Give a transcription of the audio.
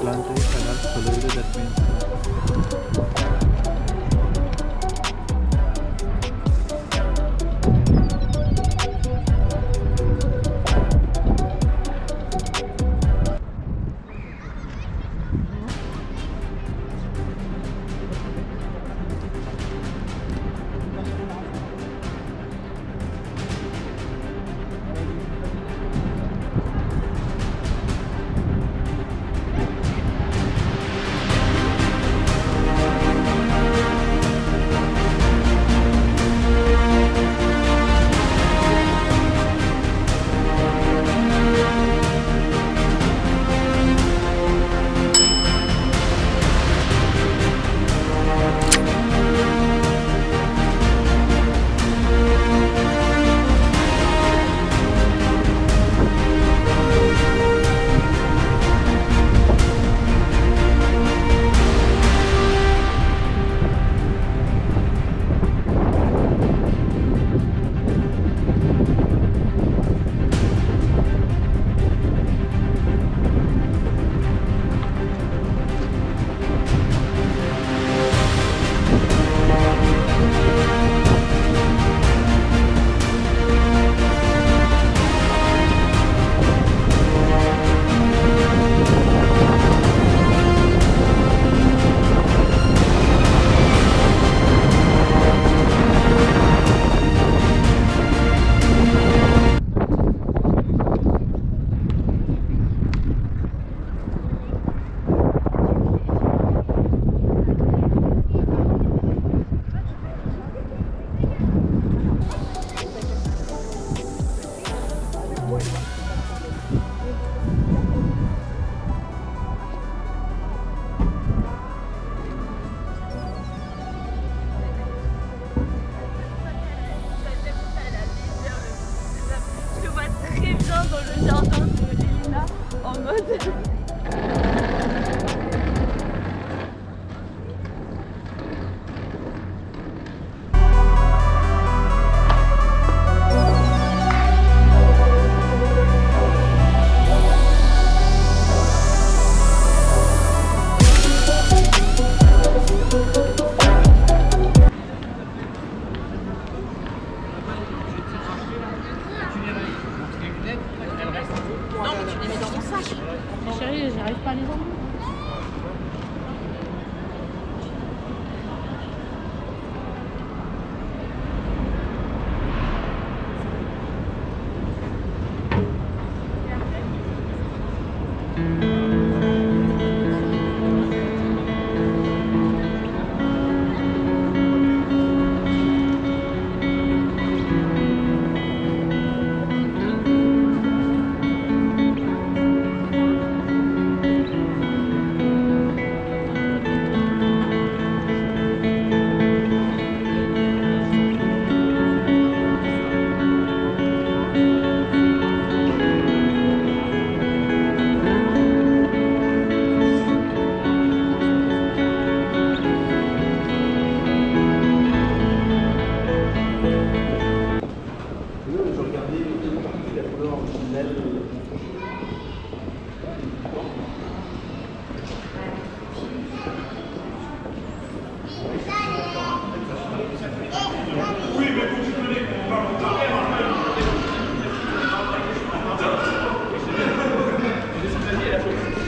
plan तो 反正。